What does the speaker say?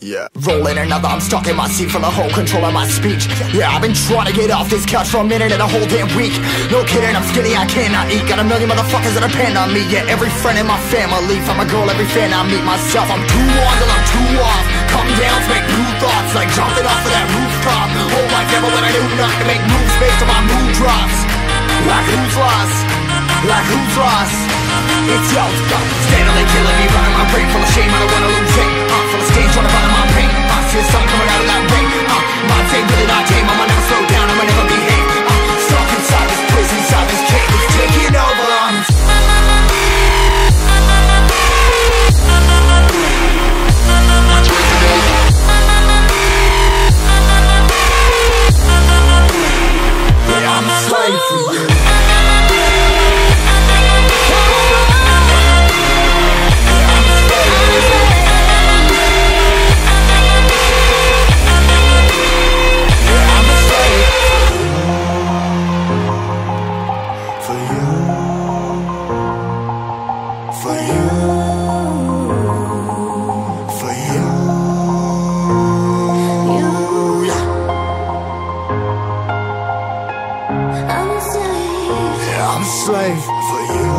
yeah. Rolling another, I'm stuck in my seat for the whole control of my speech. Yeah, I've been trying to get off this couch for a minute and a whole damn week. No kidding, I'm skinny, I cannot eat. Got a million motherfuckers that depend on me. Yeah, every friend in my family. From a girl, every fan I meet myself. I'm too on till I'm too off. Come down to make new thoughts, like jumping off of that rooftop. Whole life never when I do not to make moves based on my mood drops. Like who's lost? Like who's lost? It's yo, steadily killing I'm I'm a slave. I'm a slave for you.